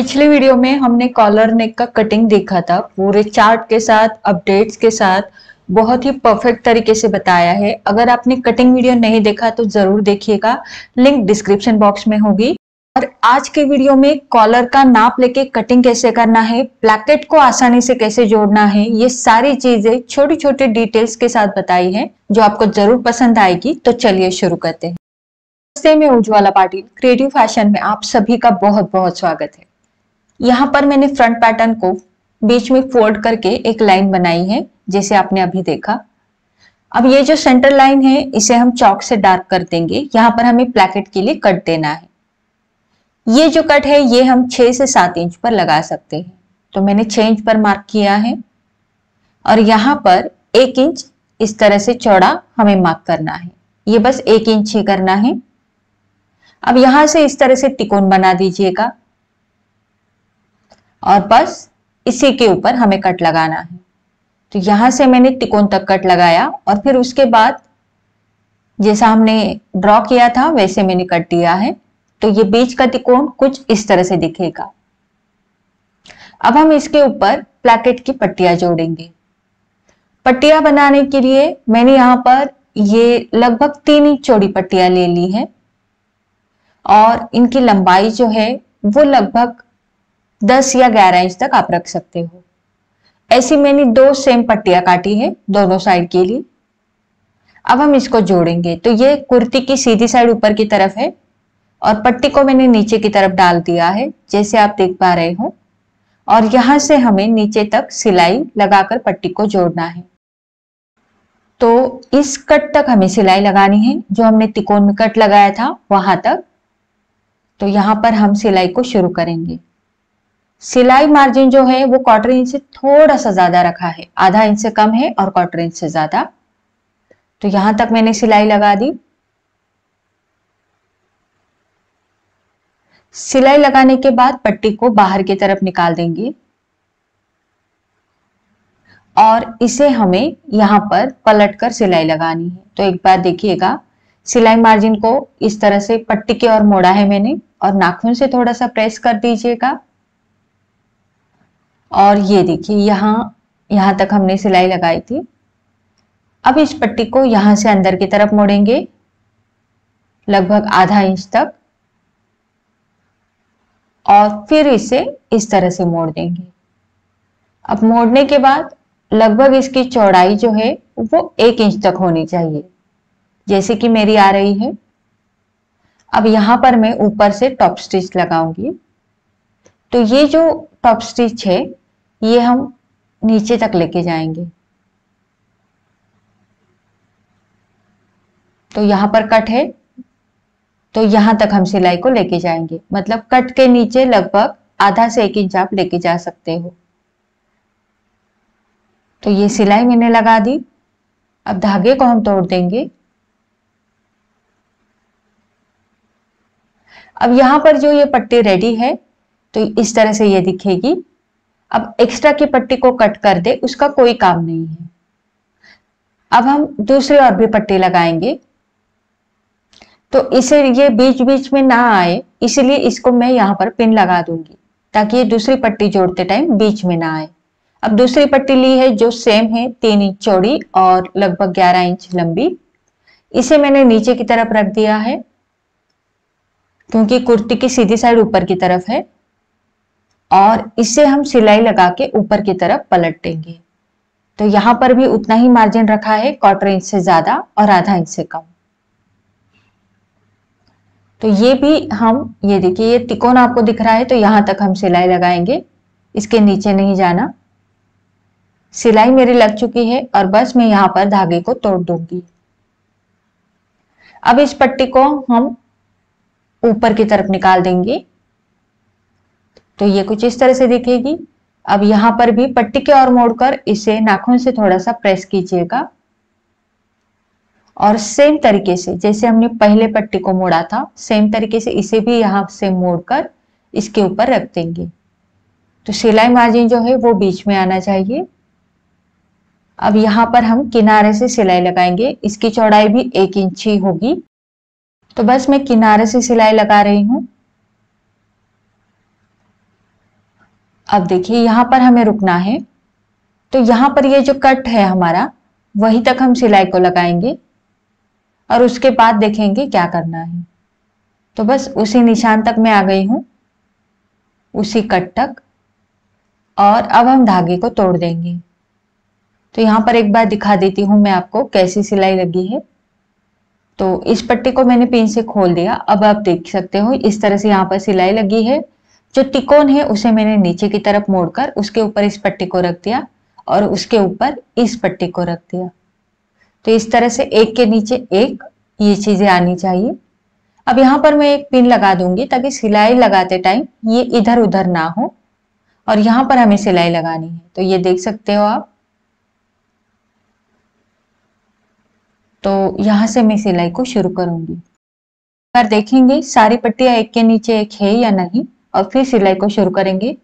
पिछली वीडियो में हमने कॉलर नेक का कटिंग देखा था। पूरे चार्ट के साथ अपडेट्स के साथ बहुत ही परफेक्ट तरीके से बताया है। अगर आपने कटिंग वीडियो नहीं देखा तो ज़रूर देखिएगा। लिंक डिस्क्रिप्शन बॉक्स में होगी। और आज के वीडियो में कॉलर का नाप लेके कटिंग कैसे करना है प्लैकेट को आसानी से कैसे जोड़ना है, ये सारी चीज़ें छोटी छोटी डिटेल्स के साथ बताई है, जो आपको ज़रूर पसंद आएगी। तो चलिए शुरू करते हैं। नमस्ते, मैं उज्ज्वला पाटिल। क्रिएटिव फ़ैशन में आप सभी का बहुत बहुत स्वागत है। यहाँ पर मैंने फ्रंट पैटर्न को बीच में फोल्ड करके एक लाइन बनाई है, जैसे आपने अभी देखा। अब ये जो सेंटर लाइन है, इसे हम चौक से डार्क कर देंगे। यहाँ पर हमें प्लैकेट के लिए कट देना है। ये जो कट है, ये हम छह से सात इंच पर लगा सकते हैं। तो मैंने छह इंच पर मार्क किया है। और यहाँ पर एक इंच इस तरह से चौड़ा हमें मार्क करना है। ये बस एक इंच ही करना है। अब यहाँ से इस तरह से तिकोन बना दीजिएगा। और बस इसी के ऊपर हमें कट लगाना है। तो यहाँ से मैंने तिकोन तक कट लगाया और फिर उसके बाद जैसा हमने ड्रॉ किया था, वैसे मैंने कट दिया है। तो ये बीच का तिकोन कुछ इस तरह से दिखेगा। अब हम इसके ऊपर प्लैकेट की पट्टियाँ जोड़ेंगे। पट्टियाँ बनाने के लिए मैंने यहाँ पर ये लगभग तीन इंच चौड़ी पट्टियाँ ले ली है और इनकी लंबाई जो है वो लगभग 10 या 11 इंच तक आप रख सकते हो। ऐसी मैंने दो सेम पट्टियाँ काटी है दोनों साइड के लिए। अब हम इसको जोड़ेंगे। तो ये कुर्ती की सीधी साइड ऊपर की तरफ़ है और पट्टी को मैंने नीचे की तरफ़ डाल दिया है, जैसे आप देख पा रहे हो। और यहाँ से हमें नीचे तक सिलाई लगाकर पट्टी को जोड़ना है। तो इस कट तक हमें सिलाई लगानी है, जो हमने तिकोन में कट लगाया था, वहाँ तक। तो यहाँ पर हम सिलाई को शुरू करेंगे। सिलाई मार्जिन जो है, वो क्वार्टर इंच से थोड़ा सा ज़्यादा रखा है। आधा इंच से कम है और क्वार्टर इंच से ज़्यादा। तो यहाँ तक मैंने सिलाई लगा दी। सिलाई लगाने के बाद पट्टी को बाहर की तरफ़ निकाल देंगे। और इसे हमें यहाँ पर पलट कर सिलाई लगानी है। तो एक बार देखिएगा, सिलाई मार्जिन को इस तरह से पट्टी की ओर मोड़ा है मैंने। और नाखून से थोड़ा सा प्रेस कर दीजिएगा। और ये देखिए, यहाँ यहाँ तक हमने सिलाई लगाई थी। अब इस पट्टी को यहाँ से अंदर की तरफ़ मोड़ेंगे, लगभग आधा इंच तक। और फिर इसे इस तरह से मोड़ देंगे। अब मोड़ने के बाद लगभग इसकी चौड़ाई जो है, वो एक इंच तक होनी चाहिए, जैसे कि मेरी आ रही है। अब यहाँ पर मैं ऊपर से टॉप स्टिच लगाऊँगी। तो ये जो टॉप स्टिच है ये हम नीचे तक लेके जाएँगे। तो यहाँ पर कट है। तो यहाँ तक हम सिलाई को लेके जाएँगे। मतलब कट के नीचे लगभग आधा से एक इंच आप लेके जा सकते हो। तो ये सिलाई मैंने लगा दी। अब धागे को हम तोड़ देंगे। अब यहाँ पर जो ये पट्टी रेडी है तो इस तरह से ये दिखेगी। अब एक्स्ट्रा की पट्टी को कट कर दे, उसका कोई काम नहीं है। अब हम दूसरी और भी पट्टी लगाएँगे। तो इसे ये बीच बीच में ना आए, इसलिए इसको मैं यहाँ पर पिन लगा दूँगी, ताकि ये दूसरी पट्टी जोड़ते टाइम बीच में ना आए। अब दूसरी पट्टी ली है जो सेम है, तीन इंच चौड़ी और लगभग ग्यारह इंच लंबी। इसे मैंने नीचे की तरफ़ रख दिया है, क्योंकि कुर्ती की सीधी साइड ऊपर की तरफ़ है। और इसे हम सिलाई लगा के ऊपर की तरफ़ पलट देंगे तो यहाँ पर भी उतना ही मार्जिन रखा है क्वार्टर इंच से ज़्यादा और आधा इंच से कम। तो ये भी हम, ये देखिए, ये तिकोन आपको दिख रहा है तो यहाँ तक हम सिलाई लगाएँगे। इसके नीचे नहीं जाना। सिलाई मेरी लग चुकी है और बस मैं यहाँ पर धागे को तोड़ दूँगी। अब इस पट्टी को हम ऊपर की तरफ़ निकाल देंगे। तो ये कुछ इस तरह से दिखेगी। अब यहाँ पर भी पट्टी के और मोड़कर इसे नाखून से थोड़ा सा प्रेस कीजिएगा। और सेम तरीके से, जैसे हमने पहले पट्टी को मोड़ा था सेम तरीके से इसे भी यहाँ से मोड़कर इसके ऊपर रख देंगे। तो सिलाई मार्जिन जो है वो बीच में आना चाहिए। अब यहाँ पर हम किनारे से सिलाई लगाएँगे। इसकी चौड़ाई भी एक इंच ही होगी। तो बस मैं किनारे से सिलाई लगा रही हूँ। अब देखिए, यहाँ पर हमें रुकना है। तो यहाँ पर ये जो कट है हमारा, वहीं तक हम सिलाई को लगाएँगे और उसके बाद देखेंगे क्या करना है। तो बस उसी निशान तक मैं आ गई हूँ, उसी कट तक, और अब हम धागे को तोड़ देंगे। तो यहाँ पर एक बार दिखा देती हूँ मैं आपको कैसी सिलाई लगी है। तो इस पट्टी को मैंने पिन से खोल दिया। अब आप देख सकते हो, इस तरह से यहाँ पर सिलाई लगी है। जो तिकोन है, उसे मैंने नीचे की तरफ़ मोड़कर उसके ऊपर इस पट्टी को रख दिया और उसके ऊपर इस पट्टी को रख दिया। तो इस तरह से एक के नीचे एक ये चीज़ें आनी चाहिए। अब यहाँ पर मैं एक पिन लगा दूँगी ताकि सिलाई लगाते टाइम ये इधर उधर ना हो और यहाँ पर हमें सिलाई लगानी है। तो ये देख सकते हो आप। तो यहाँ से मैं सिलाई को शुरू करूँगी। अगर देखेंगे, सारी पट्टियाँ एक के नीचे एक है या नहीं? और फिर सिलाई को शुरू करेंगे।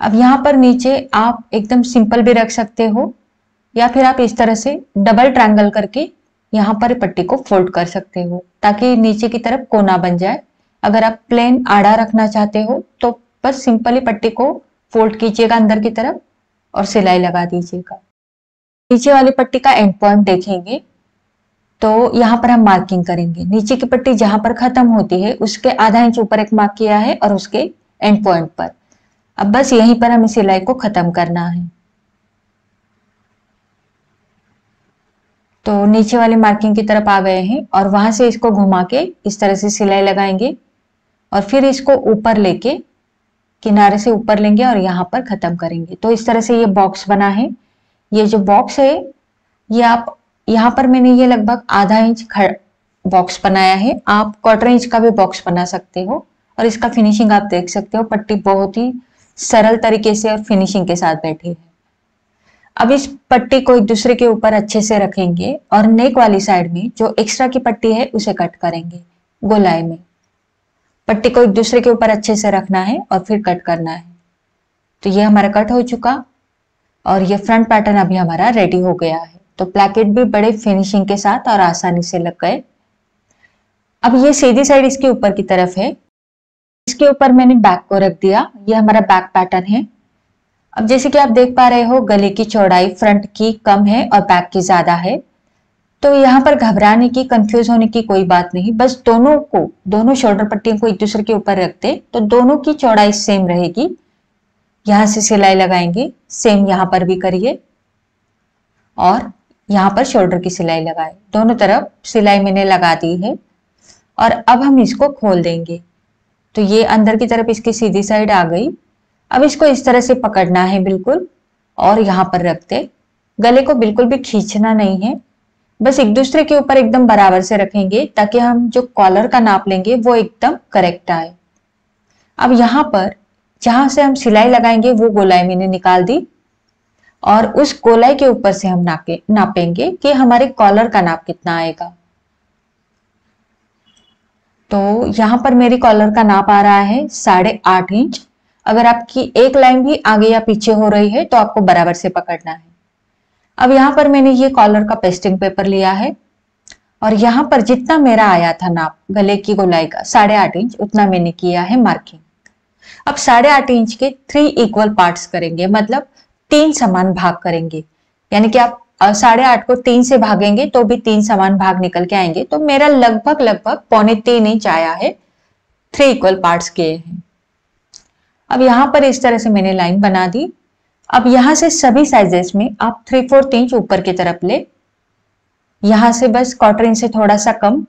अब यहाँ पर नीचे आप एकदम सिंपल भी रख सकते हो, या फिर आप इस तरह से डबल ट्रायंगल करके यहाँ पर पट्टी को फोल्ड कर सकते हो, ताकि नीचे की तरफ़ कोना बन जाए। अगर आप प्लेन आड़ा रखना चाहते हो तो बस सिंपली पट्टी को फोल्ड कीजिएगा अंदर की तरफ़ और सिलाई लगा दीजिएगा। नीचे वाली पट्टी का एंड पॉइंट देखेंगे। तो यहाँ पर हम मार्किंग करेंगे। नीचे की पट्टी जहाँ पर खत्म होती है, उसके आधा इंच ऊपर एक मार्क किया है और उसके एंड पॉइंट पर। अब बस यहीं पर हमें सिलाई को खत्म करना है। तो नीचे वाले मार्किंग की तरफ़ आ गए हैं और वहाँ से इसको घुमा के इस तरह से सिलाई लगाएँगे और फिर इसको ऊपर लेके, किनारे से ऊपर लेंगे और यहाँ पर खत्म करेंगे। तो इस तरह से ये बॉक्स बना है। ये जो बॉक्स है, ये आप यहाँ पर मैंने ये लगभग आधा इंच बॉक्स बनाया है। आप क्वार्टर इंच का भी बॉक्स बना सकते हो और इसका फिनिशिंग आप देख सकते हो। पट्टी बहुत ही सरल तरीके से और फिनिशिंग के साथ बैठी है। अब इस पट्टी को एक दूसरे के ऊपर अच्छे से रखेंगे और नेक वाली साइड में जो एक्स्ट्रा की पट्टी है, उसे कट करेंगे गोलाई में। पट्टी को एक दूसरे के ऊपर अच्छे से रखना है और फिर कट करना है। तो ये हमारा कट हो चुका और ये फ्रंट पैटर्न अभी हमारा रेडी हो गया है। तो प्लैकेट भी बड़े फिनिशिंग के साथ और आसानी से लग गए। अब ये सीधी साइड इसके ऊपर की तरफ़ है। इसके ऊपर मैंने बैक को रख दिया। ये हमारा बैक पैटर्न है। अब जैसे कि आप देख पा रहे हो, गले की चौड़ाई फ्रंट की कम है और बैक की ज़्यादा है। तो यहाँ पर घबराने की कंफ्यूज होने की कोई बात नहीं। बस दोनों को, दोनों शोल्डर पट्टियों को एक दूसरे के ऊपर रखते। तो दोनों की चौड़ाई सेम रहेगी। यहाँ से सिलाई लगाएँगे। सेम यहाँ पर भी करिए। और यहाँ पर शोल्डर की सिलाई लगाए दोनों तरफ़ सिलाई मैंने लगा दी है और अब हम इसको खोल देंगे। तो ये अंदर की तरफ़ इसकी सीधी साइड आ गई। अब इसको इस तरह से पकड़ना है बिल्कुल और यहाँ पर रखते। गले को बिल्कुल भी खींचना नहीं है। बस एक दूसरे के ऊपर एकदम बराबर से रखेंगे ताकि हम जो कॉलर का नाप लेंगे वो एकदम करेक्ट आए। अब यहाँ पर जहाँ से हम सिलाई लगाएँगे वो गोलाई मैंने निकाल दी। और उस गोलाई के ऊपर से हम नापे नापेंगे कि हमारे कॉलर का नाप कितना आएगा। तो यहाँ पर मेरी कॉलर का नाप आ रहा है साढ़े आठ इंच। अगर आपकी एक लाइन भी आगे या पीछे हो रही है तो आपको बराबर से पकड़ना है। अब यहाँ पर मैंने ये कॉलर का पेस्टिंग पेपर लिया है। और यहाँ पर जितना मेरा आया था नाप, गले की गोलाई का, साढ़े आठ इंच, उतना मैंने किया है मार्किंग अब साढ़े आठ इंच के थ्री इक्वल पार्ट्स करेंगे मतलब तीन समान भाग करेंगे। यानी कि आप साढ़े आठ को तीन से भागेंगे तो भी तीन समान भाग निकल के आएँगे। तो मेरा लगभग लगभग पौने तीन इंच आया है। थ्री इक्वल पार्ट्स किए हैं। अब यहाँ पर इस तरह से मैंने लाइन बना दी। अब यहाँ से सभी साइजेस में आप थ्री फोर्थ इंच ऊपर की तरफ़ ले। यहाँ से बस क्वार्टर इंच से थोड़ा सा कम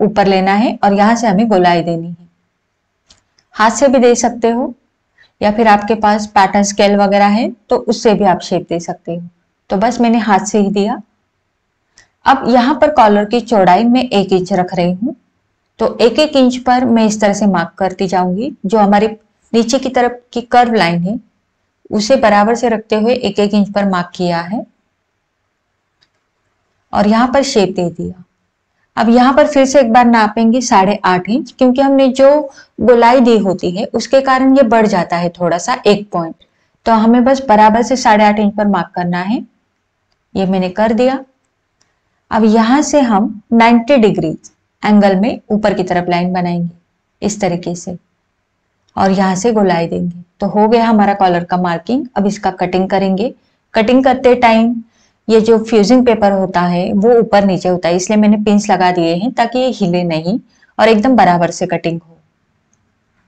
ऊपर लेना है और यहाँ से हमें गोलाई देनी है। हाथ से भी दे सकते हो। या फिर आपके पास पैटर्न स्केल वगैरह है तो उससे भी आप शेप दे सकते हो। तो बस मैंने हाथ से ही दिया। अब यहाँ पर कॉलर की चौड़ाई में एक इंच रख रही हूँ। तो एक एक इंच पर मैं इस तरह से मार्क करती जाऊँगी। जो हमारी नीचे की तरफ़ की कर्व लाइन है, उसे बराबर से रखते हुए एक एक इंच पर मार्क किया है। और यहाँ पर शेप दे दिया। अब यहाँ पर फिर से एक बार नापेंगे साढ़े आठ इंच, क्योंकि हमने जो गोलाई दी होती है, उसके कारण ये बढ़ जाता है थोड़ा सा एक पॉइंट तो हमें बस बराबर से साढ़े आठ इंच पर मार्क करना है। ये मैंने कर दिया। अब यहाँ से हम 90 डिग्री एंगल में ऊपर की तरफ़ लाइन बनाएँगे, इस तरीके से। और यहाँ से गोलाई देंगे। तो हो गया हमारा कॉलर का मार्किंग, अब इसका कटिंग करेंगे। कटिंग करते टाइम ये जो फ्यूजिंग पेपर होता है, वो ऊपर नीचे होता है, इसलिए मैंने पिंस लगा दिए हैं ताकि ये हिले नहीं और एकदम बराबर से कटिंग हो।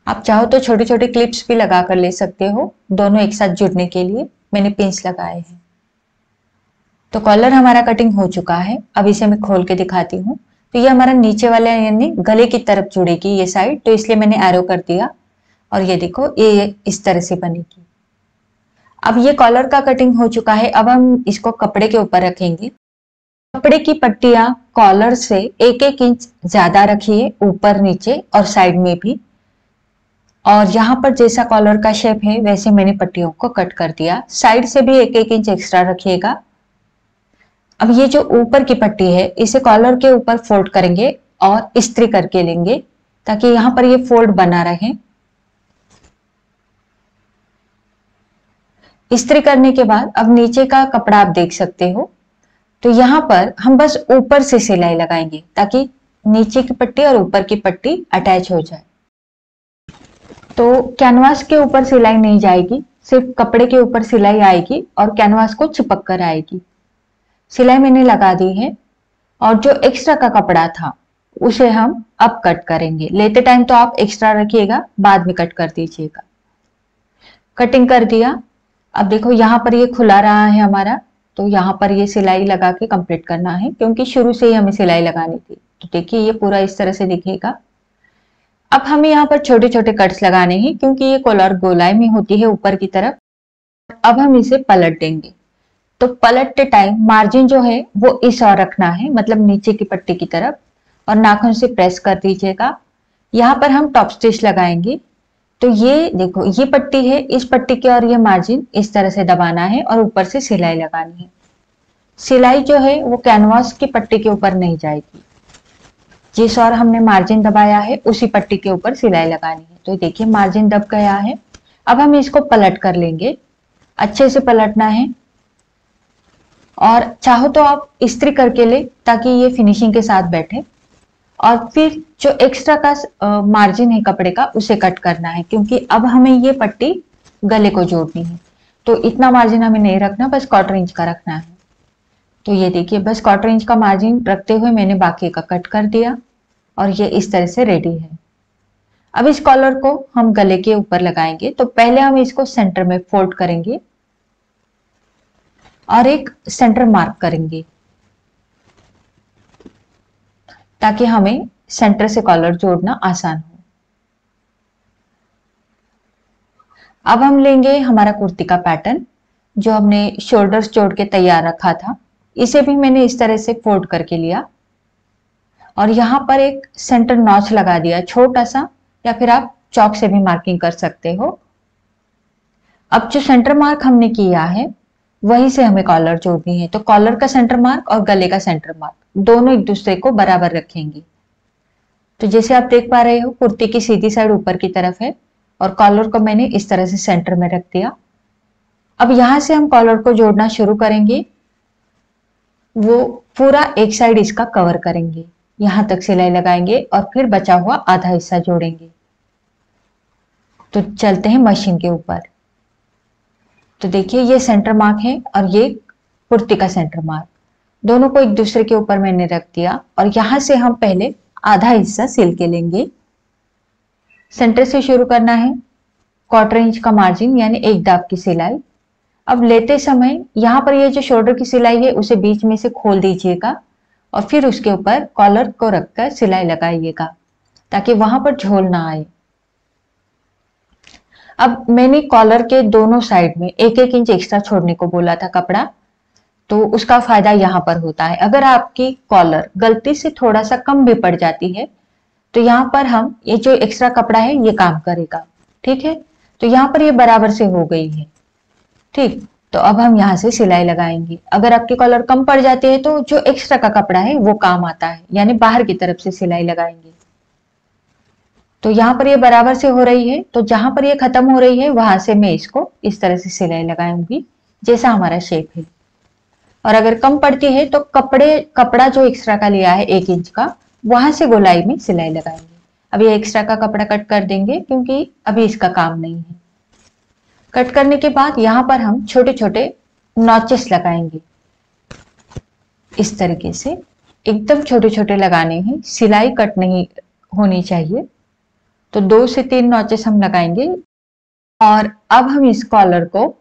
आप चाहो तो छोटे छोटे क्लिप्स भी लगा कर ले सकते हो, दोनों एक साथ जुड़ने के लिए मैंने पिंस लगाए हैं। तो कॉलर हमारा कटिंग हो चुका है, अब इसे मैं खोल के दिखाती हूँ। तो ये हमारा नीचे वाला यानी गले की तरफ़ जुड़ेगी ये साइड तो इसलिए मैंने एरो कर दिया। और ये देखो, ये इस तरह से बनेगी। अब ये कॉलर का कटिंग हो चुका है, अब हम इसको कपड़े के ऊपर रखेंगे। कपड़े की पट्टियाँ कॉलर से एक एक इंच ज़्यादा रखिए, ऊपर, नीचे और साइड में भी। और यहाँ पर जैसा कॉलर का शेप है, वैसे मैंने पट्टियों को कट कर दिया। साइड से भी एक एक इंच एक्स्ट्रा रखिएगा। अब ये जो ऊपर की पट्टी है, इसे कॉलर के ऊपर फोल्ड करेंगे और इस्त्री करके लेंगे, ताकि यहाँ पर ये फोल्ड बना रहे। इस्त्री करने के बाद अब नीचे का कपड़ा आप देख सकते हो। तो यहाँ पर हम बस ऊपर से सिलाई लगाएँगे ताकि नीचे की पट्टी और ऊपर की पट्टी अटैच हो जाए। तो कैनवास के ऊपर सिलाई नहीं जाएगी, सिर्फ़ कपड़े के ऊपर सिलाई आएगी और कैनवास को चिपक कर आएगी। सिलाई मैंने लगा दी है और जो एक्स्ट्रा का कपड़ा था, उसे हम अब कट करेंगे। लेते टाइम तो आप एक्स्ट्रा रखिएगा, बाद में कट कर दीजिएगा। कटिंग कर दिया अब देखो, यहाँ पर ये खुला रहा है हमारा तो यहाँ पर ये सिलाई लगा के कंप्लीट करना है, क्योंकि शुरू से ही हमें सिलाई लगानी थी। तो देखिए, ये पूरा इस तरह से दिखेगा। अब हमें यहाँ पर छोटे छोटे कट्स लगाने हैं, क्योंकि ये कॉलर गोलाई में होती है ऊपर की तरफ़। अब हम इसे पलट देंगे। तो पलटते टाइम मार्जिन जो है, वो इस और रखना है मतलब नीचे की पट्टी की तरफ़। और नाखून से प्रेस कर दीजिएगा। यहाँ पर हम टॉप स्टिच लगाएँगे। तो ये देखो, ये पट्टी है, इस पट्टी के और ये मार्जिन इस तरह से दबाना है और ऊपर से सिलाई लगानी है। सिलाई जो है, वो कैनवास की पट्टी के ऊपर नहीं जाएगी। जिस और हमने मार्जिन दबाया है, उसी पट्टी के ऊपर सिलाई लगानी है। तो देखिए मार्जिन दब गया है। अब हम इसको पलट कर लेंगे। अच्छे से पलटना है। और चाहो तो आप इस्त्री करके ले, ताकि ये फिनिशिंग के साथ बैठे। और फिर जो एक्स्ट्रा का मार्जिन है कपड़े का, उसे कट करना है, क्योंकि अब हमें ये पट्टी गले को जोड़नी है। तो इतना मार्जिन हमें नहीं रखना, बस क्वार्टर इंच का रखना है। तो ये देखिए, बस क्वार्टर इंच का मार्जिन रखते हुए मैंने बाकी का कट कर दिया, और ये इस तरह से रेडी है। अब इस कॉलर को हम गले के ऊपर लगाएँगे तो पहले हम इसको सेंटर में फोल्ड करेंगे, और एक सेंटर मार्क करेंगे। ताकि हमें सेंटर से कॉलर जोड़ना आसान हो। अब हम लेंगे हमारा कुर्ती का पैटर्न जो हमने शोल्डर्स जोड़ के तैयार रखा था। इसे भी मैंने इस तरह से फोल्ड करके लिया। और यहाँ पर एक सेंटर नॉच लगा दिया, छोटा सा, या फिर आप चौक से भी मार्किंग कर सकते हो। अब जो सेंटर मार्क हमने किया है वहीं से हमें कॉलर जोड़नी है। तो कॉलर का सेंटर मार्क और गले का सेंटर मार्क दोनों एक दूसरे को बराबर रखेंगे। तो जैसे आप देख पा रहे हो, कुर्ती की सीधी साइड ऊपर की तरफ़ है और कॉलर को मैंने इस तरह से सेंटर में रख दिया। अब यहाँ से हम कॉलर को जोड़ना शुरू करेंगे। वो पूरा एक साइड इसका कवर करेंगे। यहाँ तक सिलाई लगाएँगे और फिर बचा हुआ आधा हिस्सा जोड़ेंगे। तो चलते हैं मशीन के ऊपर। तो देखिए, ये सेंटर मार्क है और ये कुर्ती का सेंटर मार्क दोनों को एक दूसरे के ऊपर मैंने रख दिया और यहाँ से हम पहले आधा हिस्सा सिल के लेंगे। सेंटर से शुरू करना है। क्वार्टर इंच का मार्जिन यानी एक दाब की सिलाई। अब लेते समय यहाँ पर ये जो शोल्डर की सिलाई है, उसे बीच में से खोल दीजिएगा और फिर उसके ऊपर कॉलर को रखकर सिलाई लगाइएगा ताकि वहाँ पर झोल ना आए। अब मैंने कॉलर के दोनों साइड में एक एक इंच एक्स्ट्रा छोड़ने को बोला था कपड़ा तो उसका फ़ायदा यहाँ पर होता है। अगर आपकी कॉलर गलती से थोड़ा सा कम भी पड़ जाती है तो यहाँ पर हम ये जो एक्स्ट्रा कपड़ा है, ये काम करेगा। ठीक है? तो यहाँ पर ये बराबर से हो गई है। ठीक? तो अब हम यहाँ से सिलाई लगाएँगे। अगर आपकी कॉलर कम पड़ जाती है तो जो एक्स्ट्रा का कपड़ा है, वो काम आता है। यानी बाहर की तरफ़ से सिलाई लगाएँगे। तो यहाँ पर ये बराबर से हो रही है तो जहाँ पर ये खत्म हो रही है, वहाँ से मैं इसको इस तरह से सिलाई लगाऊँगी, जैसा हमारा शेप है। और अगर कम पड़ती है तो कपड़े, कपड़ा जो एक्स्ट्रा का लिया है एक इंच का, वहाँ से गोलाई में सिलाई लगाएँगे अब ये एक्स्ट्रा का कपड़ा कट कर देंगे, क्योंकि अभी इसका काम नहीं है। कट करने के बाद यहाँ पर हम छोटे छोटे नॉचेस लगाएँगे। इस तरीके से, एकदम छोटे छोटे लगाने हैं, सिलाई कट नहीं होनी चाहिए। तो दो से तीन नॉचेस हम लगाएँगे। और अब हम इस कॉलर को,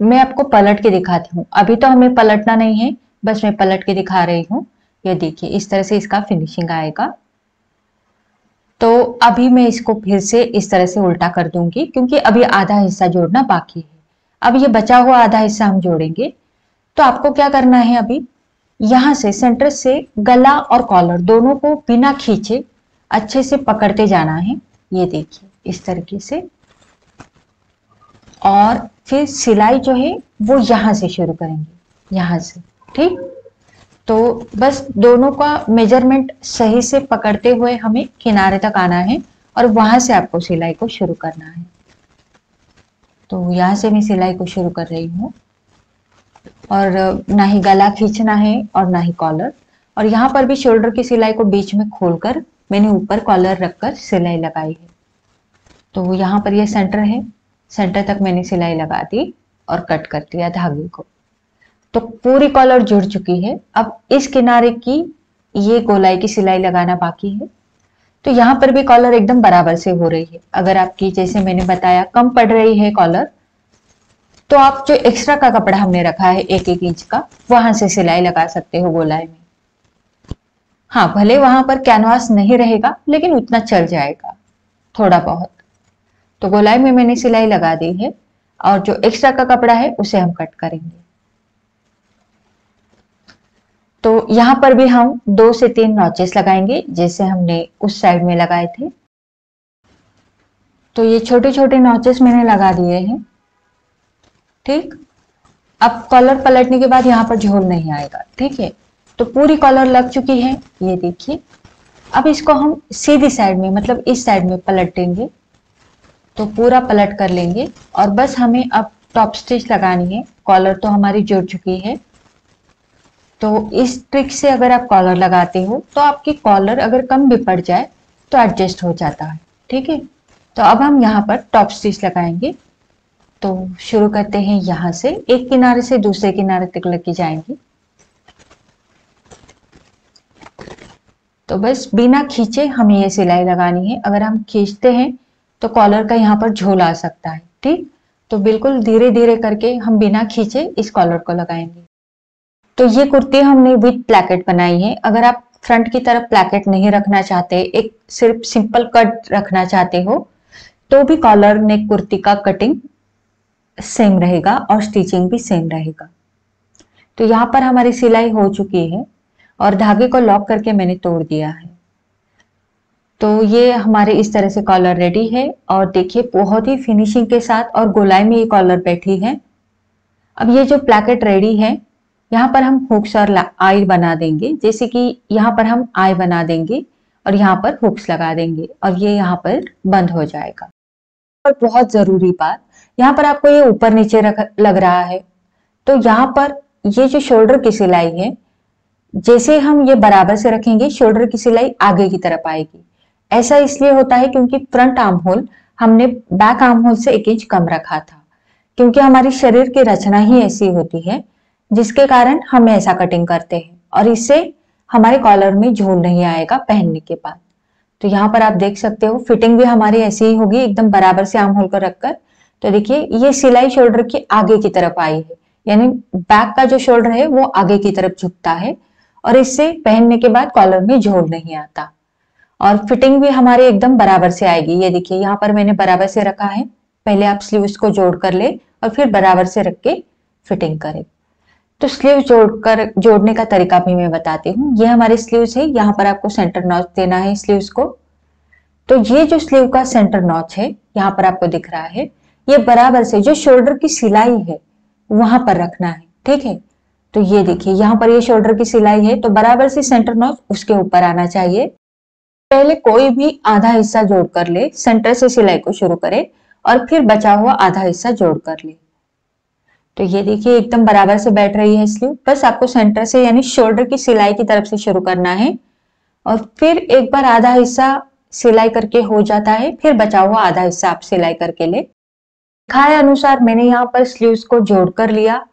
मैं आपको पलट के दिखाती हूँ। अभी तो हमें पलटना नहीं है, बस मैं पलट के दिखा रही हूँ। ये देखिए, इस तरह से इसका फिनिशिंग आएगा। तो अभी मैं इसको फिर से इस तरह से उल्टा कर दूँगी, क्योंकि अभी आधा हिस्सा जोड़ना बाकी है। अब ये बचा हुआ आधा हिस्सा हम जोड़ेंगे। तो आपको क्या करना है अभी? यहाँ से सेंटर से गला और कॉलर दोनों को बिना खींचे अच्छे से पकड़ते जाना है। ये देखिए, इस तरीके से। और फिर सिलाई जो है, वो यहाँ से शुरू करेंगे, यहाँ से, ठीक? तो बस दोनों का मेज़रमेंट सही से पकड़ते हुए हमें किनारे तक आना है और वहाँ से आपको सिलाई को शुरू करना है। तो यहाँ से मैं सिलाई को शुरू कर रही हूँ। और ना ही गला खींचना है और ना ही कॉलर और यहाँ पर भी शोल्डर की सिलाई को बीच में खोलकर मैंने ऊपर कॉलर रखकर सिलाई लगाई है। तो यहाँ पर ये सेंटर है। सेंटर तक मैंने सिलाई लगा दी और कट कर दिया धागे को। तो पूरी कॉलर जुड़ चुकी है। अब इस किनारे की ये गोलाई की सिलाई लगाना बाकी है। तो यहाँ पर भी कॉलर एकदम बराबर से हो रही है। अगर आपकी, जैसे मैंने बताया, कम पड़ रही है कॉलर तो आप जो एक्स्ट्रा का कपड़ा हमने रखा है एक एक इंच का, वहाँ से सिलाई लगा सकते हो गोलाई में। हाँ भले वहाँ पर कैनवास नहीं रहेगा, लेकिन उतना चल जाएगा, थोड़ा बहुत। तो गोलाई में मैंने सिलाई लगा दी है, और जो एक्स्ट्रा का कपड़ा है, उसे हम कट करेंगे। तो यहाँ पर भी हम दो से तीन नॉचेस लगाएँगे, जैसे हमने उस साइड में लगाए थे। तो ये छोटे छोटे नॉचेस मैंने लगा दिए हैं। ठीक? अब कॉलर पलटने के बाद यहाँ पर झोल नहीं आएगा। ठीक है? तो पूरी कॉलर लग चुकी है, ये देखिए। अब इसको हम सीधी साइड में मतलब इस साइड में पलट देंगे। तो पूरा पलट कर लेंगे और बस हमें अब टॉप स्टिच लगानी है। कॉलर तो हमारी जुड़ चुकी है। तो इस ट्रिक से अगर आप कॉलर लगाते हो तो आपकी कॉलर अगर कम भी पड़ जाए तो एडजस्ट हो जाता है। ठीक है? तो अब हम यहाँ पर टॉप स्टिच लगाएँगे। तो शुरू करते हैं यहाँ से। एक किनारे से दूसरे किनारे तक लगी जाएँगे। तो बस बिना खींचे हमें ये सिलाई लगानी है। अगर हम खींचते हैं तो कॉलर का यहाँ पर झोल आ सकता है, ठीक? तो बिल्कुल धीरे धीरे करके हम बिना खींचे इस कॉलर को लगाएँगे। तो ये कुर्ती हमने विथ प्लैकेट बनाई है। अगर आप फ्रंट की तरफ़ प्लैकेट नहीं रखना चाहते, एक सिर्फ़ सिंपल कट रखना चाहते हो तो भी कॉलर नेक कुर्ती का कटिंग सेम रहेगा और स्टिचिंग भी सेम रहेगा। तो यहाँ पर हमारी सिलाई हो चुकी है। और धागे को लॉक करके मैंने तोड़ दिया है। तो ये हमारे इस तरह से कॉलर रेडी है और देखिए बहुत ही फिनिशिंग के साथ और गोलाई में ये कॉलर बैठी है। अब ये जो प्लैकेट रेडी है, यहाँ पर हम हुक्स और आई बना देंगे। जैसे कि यहाँ पर हम आई बना देंगे और यहाँ पर हुक्स लगा देंगे और ये यहाँ पर बंद हो जाएगा। और बहुत ज़रूरी बात, यहाँ पर आपको ये ऊपर नीचे रख लग रहा है। तो यहाँ पर ये जो शोल्डर की सिलाई है जैसे हम ये बराबर से रखेंगे शोल्डर की सिलाई आगे की तरफ़ आएगी। ऐसा इसलिए होता है क्योंकि फ्रंट आर्म होल हमने बैक आर्म होल से एक इंच कम रखा था। क्योंकि हमारी शरीर की रचना ही ऐसी होती है, जिसके कारण हम ऐसा कटिंग करते हैं और इससे हमारे कॉलर में झोल नहीं आएगा पहनने के बाद। तो यहाँ पर आप देख सकते हो फिटिंग भी हमारी ऐसी ही होगी, एकदम बराबर से आम होल कर रखकर। तो देखिए, ये सिलाई शोल्डर की आगे की तरफ़ आई है, यानी बैक का जो शोल्डर है, वो आगे की तरफ़ झुकता है। और इससे पहनने के बाद कॉलर में झोल नहीं आता। और फिटिंग भी हमारी एकदम बराबर से आएगी। ये देखिए, यहाँ पर मैंने बराबर से रखा है। पहले आप स्लीव्स को जोड़ कर ले और फिर बराबर से रख के फिटिंग करें। तो स्लीव जोड़कर जोड़ने का तरीका भी मैं बताती हूँ। ये हमारे स्लीव्स है। यहाँ पर आपको सेंटर नॉच देना है स्लीव्स को। तो ये जो स्लीव का सेंटर नॉच है, यहाँ पर आपको दिख रहा है। ये बराबर से जो शोल्डर की सिलाई है, वहाँ पर रखना है। ठीक है? तो ये देखिए, यहाँ पर ये शोल्डर की सिलाई है तो बराबर से सेंटर नॉच उसके ऊपर आना चाहिए। पहले कोई भी आधा हिस्सा जोड़ कर ले सेंटर से सिलाई को शुरू करे और फिर बचा हुआ आधा हिस्सा जोड़ कर ले। तो ये देखिए, एकदम बराबर से बैठ रही है स्लीव बस आपको सेंटर से यानी शोल्डर की सिलाई की तरफ़ से शुरू करना है और फिर एक बार आधा हिस्सा सिलाई करके हो जाता है, फिर बचा हुआ आधा हिस्सा आप सिलाई करके ले। दिखाए अनुसार मैंने यहाँ पर स्लीव्स को जोड़ कर लिया।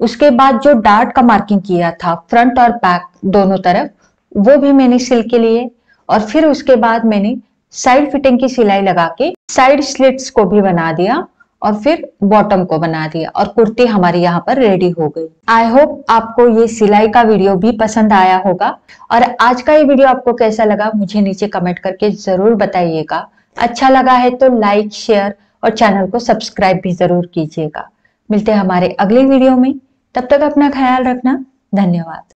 उसके बाद जो डार्ट का मार्किंग किया था फ्रंट और बैक दोनों तरफ़, वो भी मैंने सिल के लिए और फिर उसके बाद मैंने साइड फिटिंग की सिलाई लगा के साइड स्लिट्स को भी बना दिया और फिर बॉटम को बना दिया और कुर्ती हमारी यहाँ पर रेडी हो गई। आई होप आपको ये सिलाई का वीडियो भी पसंद आया होगा और आज का ये वीडियो आपको कैसा लगा, मुझे नीचे कमेंट करके ज़रूर बताइएगा। अच्छा लगा है तो लाइक शेयर और चैनल को सब्सक्राइब भी ज़रूर कीजिएगा। मिलते हैं हमारे अगले वीडियो में। तब तक अपना ख्याल रखना। धन्यवाद।